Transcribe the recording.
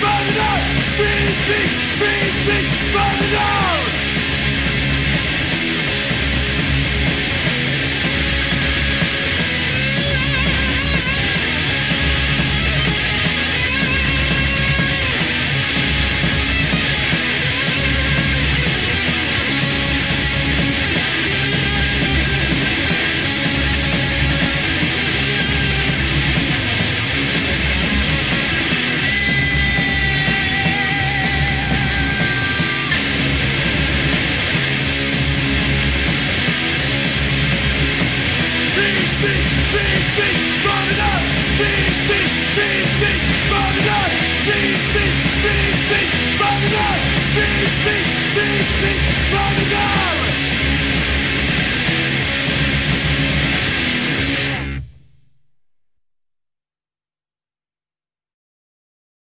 the night. Free speech, free speech, free speech the night. Free speech, free speech the night. Free speech, free speech the night. Free speech, free speech the night.